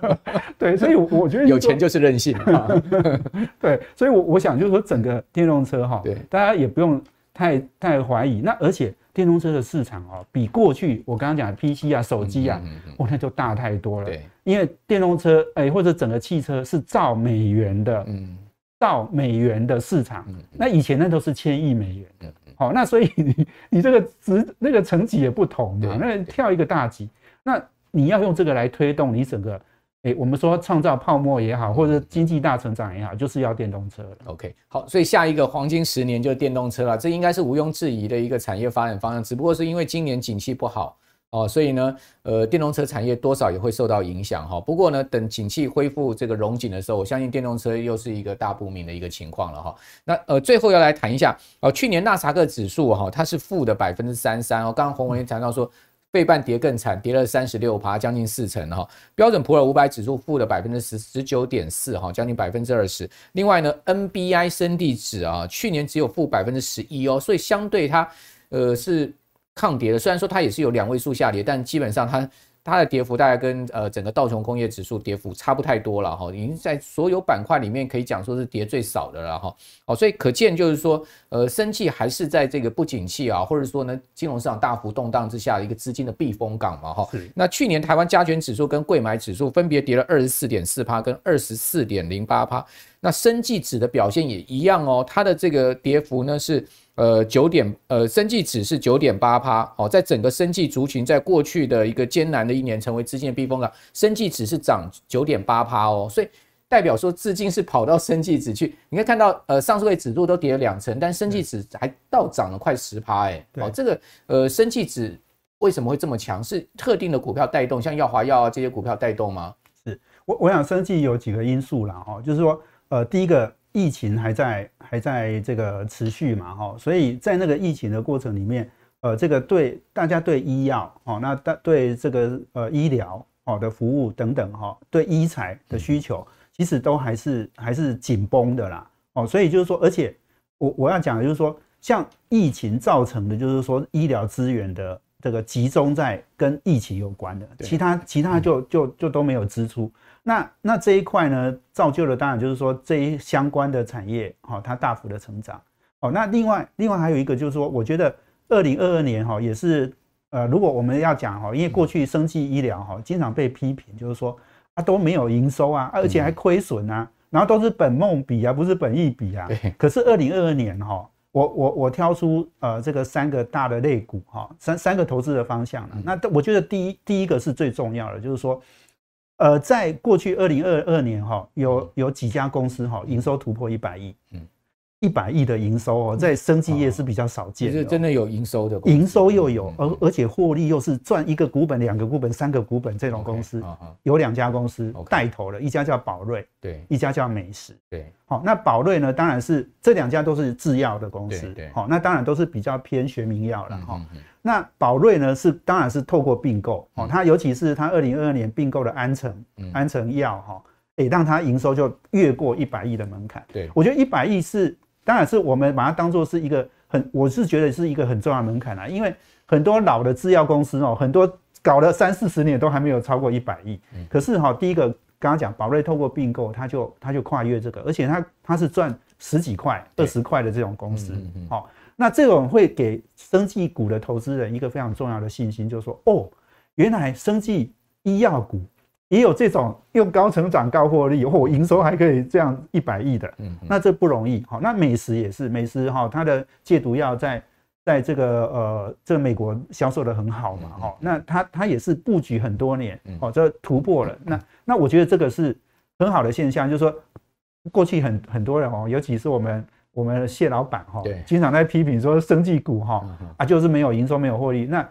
对，所以我觉得有钱就是任性。对，所以我我想就是说整个电动车哈，对，大家也不用。太太怀疑，那而且电动车的市场哦，比过去我刚刚讲的 PC 啊、手机啊，哦，那就大太多了。对，因为电动车哎，或者整个汽车是造美元的，嗯，造美元的市场。那以前那都是千亿美元的，好，那所以你你这个值那个层级也不同嘛，那跳一个大级，那你要用这个来推动你整个。我们说创造泡沫也好，或者经济大成长也好，就是要电动车。OK，好，所以下一个黄金十年就是电动车了，这应该是毋庸置疑的一个产业发展方向。只不过是因为今年景气不好哦，所以呢，呃，电动车产业多少也会受到影响哈。不过呢，等景气恢复这个融景的时候，我相信电动车又是一个大不明的一个情况了哈。那呃，最后要来谈一下哦，去年纳萨克指数哈，它是负的百分之三三哦。刚刚洪文谈到说。费半跌更惨，跌了三十六趴，将近四成哈。标准普尔五百指数负的百分之十十九点四哈，将近百分之二十。另外呢，NBI 生地指啊，去年只有负百分之十一哦，所以相对它呃是抗跌的。虽然说它也是有两位数下跌，但基本上它。它的跌幅大概跟呃整个道琼工业指数跌幅差不太多了哈，已经在所有板块里面可以讲说是跌最少的了哈。哦，所以可见就是说，呃，生气还是在这个不景气啊，或者说呢，金融市场大幅动荡之下的一个资金的避风港嘛哈。那去年台湾加权指数跟贵买指数分别跌了二十四点四趴跟二十四点零八趴，那生技指的表现也一样哦，它的这个跌幅呢是。呃，九点，呃，生技指是九点八趴，哦，在整个生技族群，在过去的一个艰难的一年，成为资金的避风港，生技指是涨九点八趴哦，所以代表说资金是跑到生技指去。你可以看到，呃，上述位指数都跌了两成，但生技指还倒涨了快十趴，哎，哦，这个，呃，生技指为什么会这么强？是特定的股票带动，像耀华药啊这些股票带动吗？是我，我想生技有几个因素啦，哦，就是说，呃，第一个。疫情还在还在这个持续嘛，哈，所以在那个疫情的过程里面，呃，这个对大家对医药，哦，那大对这个呃医疗哦的服务等等，哈，对医材的需求，其实都还是还是紧绷的啦，哦，所以就是说，而且我我要讲的就是说，像疫情造成的，就是说医疗资源的这个集中在跟疫情有关的，其他其他就就就都没有支出。那那这一块呢，造就了当然就是说这一相关的产业，哈，它大幅的成长，哦，那另外另外还有一个就是说，我觉得二零二二年哈也是，呃，如果我们要讲哈，因为过去生技医疗哈经常被批评，就是说啊都没有营收啊，而且还亏损啊，然后都是本梦比啊，不是本益比啊。可是二零二二年哈，我我我挑出呃这个三个大的类股哈，三三个投资的方向了。那我觉得第一第一个是最重要的，就是说。呃，在过去二零二二年哈，有有几家公司哈，营收突破一百亿。嗯。一百亿的营收哦，在生技业是比较少见，是真的有营收的，营收又有，而而且获利又是赚一个股本、两个股本、三个股本这种公司，有两家公司带头了，一家叫宝瑞，对，一家叫美食，对，好，那宝瑞呢，当然是这两家都是制药的公司，对，好，那当然都是比较偏学名药了哈。那宝瑞呢，是当然是透过并购，哦，它尤其是它二零二二年并购的安诚，安诚药哈，诶，让它营收就越过一百亿的门槛，对我觉得一百亿是。当然是我们把它当做是一个很，我是觉得是一个很重要的门槛啊，因为很多老的制药公司哦，很多搞了三四十年都还没有超过一百亿。可是哈，第一个刚刚讲宝瑞透过并购，它就它就跨越这个，而且它它是赚十几块、二十块的这种公司。好，那这种会给生技股的投资人一个非常重要的信心，就是说哦，原来生技医药股。也有这种用高成长、高获利，或营收还可以这样一百亿的，嗯，那这不容易。好，那美食也是，美食哈，它的戒毒药在在这个呃，这美国销售的很好嘛，哈，那它它也是布局很多年，哦，这突破了。那那我觉得这个是很好的现象，就是说过去很很多人哦，尤其是我们我们谢老板哈，对，经常在批评说生技股哈啊，就是没有营收、没有获利，那。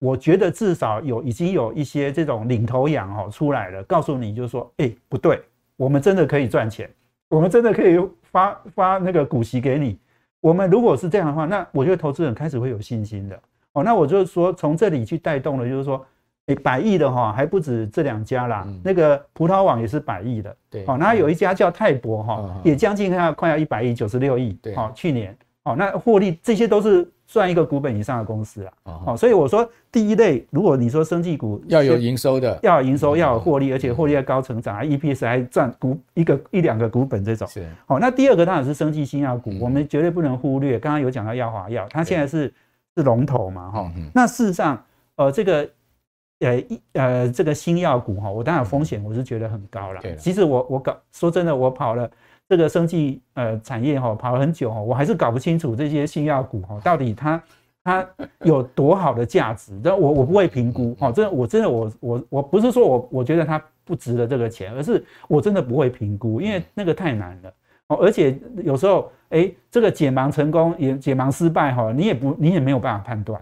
我觉得至少有已经有一些这种领头羊哈出来了，告诉你就是说，哎，不对，我们真的可以赚钱，我们真的可以发发那个股息给你。我们如果是这样的话，那我觉得投资人开始会有信心的。哦，那我就是说从这里去带动了，就是说，哎，百亿的哈还不止这两家啦，那个葡萄网也是百亿的，对，哦，那有一家叫泰博哈，也将近要快要一百亿，九十六亿，对，哦，去年，哦，那获利这些都是。算一个股本以上的公司啊，哦，所以我说第一类，如果你说生技股要有营收的，要有营收，要有获利，而且获利要高成长啊，EPS 还赚股一个一两个股本这种，是，好，那第二个当然是生技新药股，我们绝对不能忽略。刚刚有讲到药华药，它现在是是龙头嘛，哈，那事实上，呃，这个呃一呃这个新药股哈，我当然风险我是觉得很高了。其实我我搞说真的，我跑了。这个生技呃产业哈跑了很久哈，我还是搞不清楚这些新药股哈到底它它有多好的价值。但我我不会评估哈，真的我真的我我我不是说我我觉得它不值得这个钱，而是我真的不会评估，因为那个太难了哦。而且有时候，哎，这个解盲成功也解盲失败哈，你也不你也没有办法判断。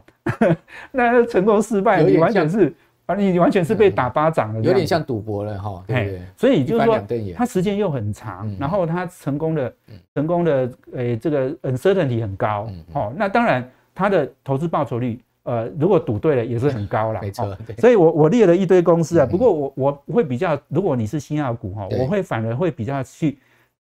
那成功失败，你完全是啊，你完全是被打巴掌了，有点像赌博了哈，对不对？所以就是说，它时间又很长，然后它成功的成功的诶，这个 uncertainty 很高哦。那当然，它的投资报酬率。呃，如果赌对了也是很高了，没错。所以，我我列了一堆公司啊。不过，我我会比较，如果你是新药股哈，我会反而会比较去，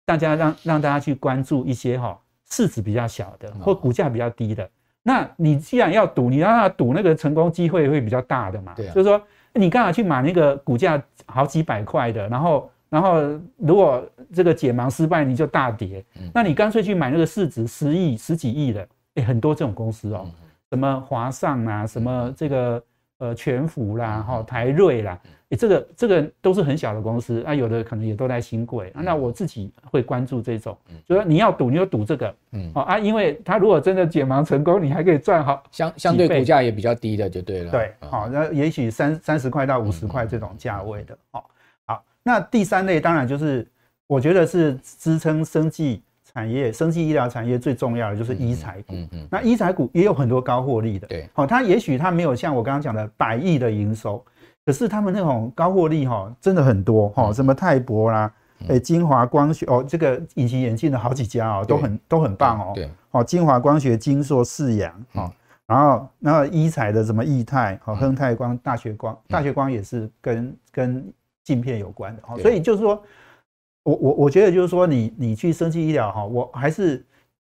大家让让大家去关注一些哈市值比较小的或股价比较低的。那你既然要赌，你让他赌那个成功机会会比较大的嘛？对。就是说，你干嘛去买那个股价好几百块的？然后，然后如果这个解盲失败，你就大跌。那你干脆去买那个市值十亿、十几亿的，哎，很多这种公司哦。什么华上啊，什么这个呃全福啦，哈台瑞啦，诶，这个这个都是很小的公司啊，有的可能也都在新贵啊。那我自己会关注这种，就说你要赌，你就赌这个，嗯，啊，因为他如果真的解盲成功，你还可以赚好相相对股价也比较低的就对了。对，好，那也许三三十块到五十块这种价位的，哦，好，那第三类当然就是我觉得是支撑生计。产业、生技医疗产业最重要的就是医材股。嗯嗯，那医材股也有很多高获利的。对，好，它也许它没有像我刚刚讲的百亿的营收，可是他们那种高获利哈，真的很多哈。什么泰博啦，哎，金华光学哦，这个隐形眼镜的好几家哦，都很都很棒哦。对，哦，金华光学、金硕、世阳哦，然后然后医材的什么易泰、哦，亨泰光、大学光、大学光也是跟跟镜片有关的。哦，所以就是说。我我我觉得就是说，你你去生技医疗哈，我还是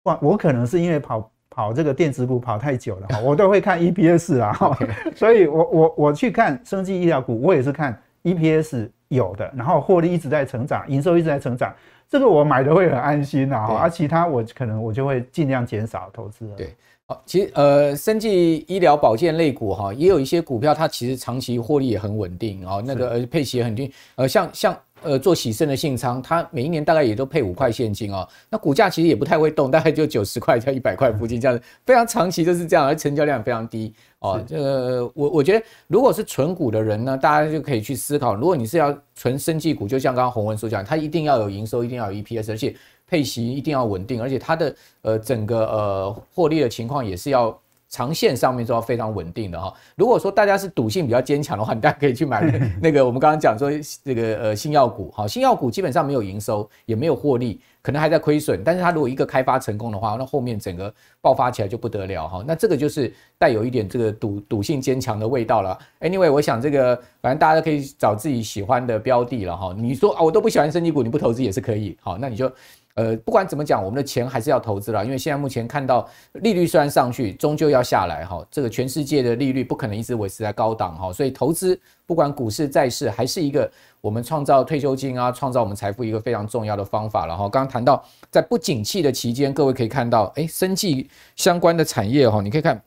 哇，我可能是因为跑跑这个电子股跑太久了哈，我都会看 EPS 啊 所以我我我去看生技医疗股，我也是看 EPS 有的，然后获利一直在成长，营收一直在成长，这个我买的会很安心啊，而其他我可能我就会尽量减少投资。对，好，其实呃，生技医疗保健类股哈，也有一些股票它其实长期获利也很稳定啊，那个呃配息也很定，呃像像。呃，做喜盛的信仓，它每一年大概也都配五块现金哦。那股价其实也不太会动，大概就九十块到一百块附近这样子，非常长期就是这样，而成交量非常低哦。这个我我觉得，如果是纯股的人呢，大家就可以去思考，如果你是要纯生技股，就像刚刚洪文所讲，它一定要有营收，一定要有 EPS，而且配息一定要稳定，而且它的呃整个呃获利的情况也是要。长线上面都要非常稳定的哈。如果说大家是赌性比较坚强的话，你 大家可以去买那个我们刚刚讲说这个呃新药股，好，新药股基本上没有营收，也没有获利，可能还在亏损。但是它如果一个开发成功的话，那后面整个爆发起来就不得了哈。那这个就是带有一点这个赌赌性坚强的味道了。Anyway，我想这个反正大家都可以找自己喜欢的标的了哈。你说啊，我都不喜欢升级股，你不投资也是可以。好，那你就。呃，不管怎么讲，我们的钱还是要投资了，因为现在目前看到利率虽然上去，终究要下来哈。这个全世界的利率不可能一直维持在高档哈，所以投资不管股市、债市，还是一个我们创造退休金啊、创造我们财富一个非常重要的方法了哈。刚刚谈到在不景气的期间，各位可以看到，哎，生计相关的产业哈，你可以看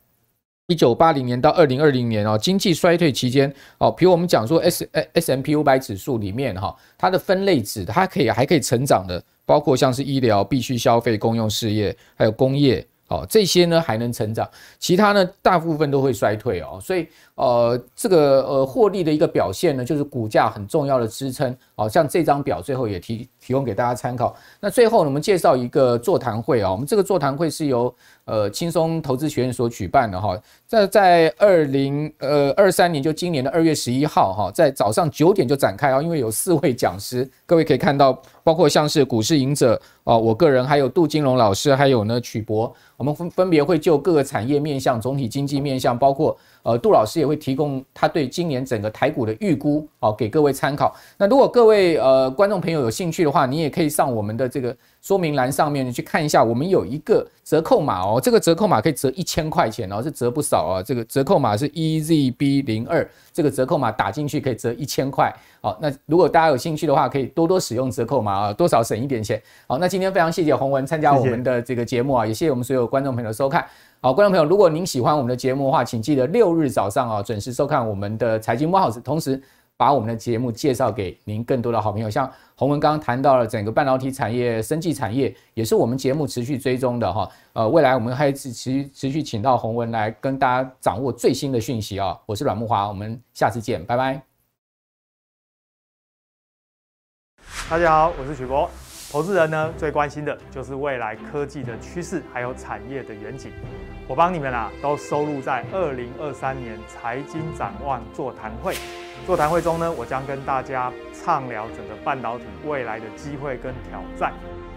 一九八零年到二零二零年哦，经济衰退期间哦，比如我们讲说 S S M P 五百指数里面哈，它的分类指它可以还可以成长的。包括像是医疗、必须消费、公用事业，还有工业，哦，这些呢还能成长，其他呢大部分都会衰退哦，所以。呃，这个呃获利的一个表现呢，就是股价很重要的支撑。好像这张表最后也提提供给大家参考。那最后呢，我们介绍一个座谈会啊，我们这个座谈会是由呃轻松投资学院所举办的哈。在在二零呃二三年，就今年的二月十一号哈，在早上九点就展开啊，因为有四位讲师，各位可以看到，包括像是股市赢者啊，我个人还有杜金龙老师，还有呢曲博，我们分分别会就各个产业面向、总体经济面向，包括。呃，杜老师也会提供他对今年整个台股的预估，哦，给各位参考。那如果各位呃观众朋友有兴趣的话，你也可以上我们的这个说明栏上面去看一下，我们有一个折扣码哦，这个折扣码可以折一千块钱哦，是折不少啊。这个折扣码是 EZB 零二，这个折扣码打进去可以折一千块。好，那如果大家有兴趣的话，可以多多使用折扣码啊，多少省一点钱。好，那今天非常谢谢洪文参加我们的这个节目啊，也谢谢我们所有观众朋友的收看。好，观众朋友，如果您喜欢我们的节目的话，请记得六日早上啊准时收看我们的财经木 house，同时把我们的节目介绍给您更多的好朋友。像洪文刚刚谈到了整个半导体产业、生技产业，也是我们节目持续追踪的哈。呃，未来我们还持持持续请到洪文来跟大家掌握最新的讯息啊。我是阮木华，我们下次见，拜拜。大家好，我是许博。投资人呢最关心的就是未来科技的趋势，还有产业的远景。我帮你们啊都收录在二零二三年财经展望座谈会。座谈会中呢，我将跟大家畅聊整个半导体未来的机会跟挑战。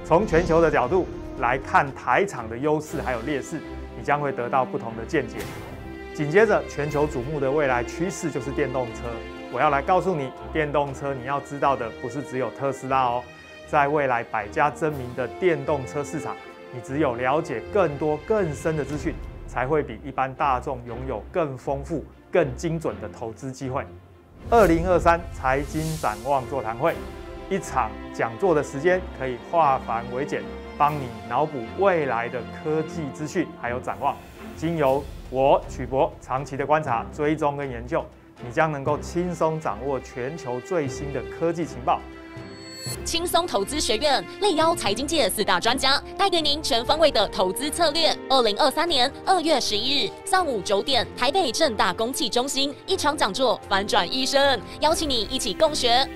从全球的角度来看台厂的优势还有劣势，你将会得到不同的见解。紧接着，全球瞩目的未来趋势就是电动车。我要来告诉你，电动车你要知道的不是只有特斯拉哦，在未来百家争鸣的电动车市场，你只有了解更多更深的资讯，才会比一般大众拥有更丰富、更精准的投资机会。二零二三财经展望座谈会，一场讲座的时间可以化繁为简，帮你脑补未来的科技资讯还有展望，经由我曲博长期的观察、追踪跟研究。你将能够轻松掌握全球最新的科技情报。轻松投资学院力邀财经界四大专家，带给您全方位的投资策略。二零二三年二月十一日上午九点，台北正大公器中心一场讲座，反转一生，邀请你一起共学。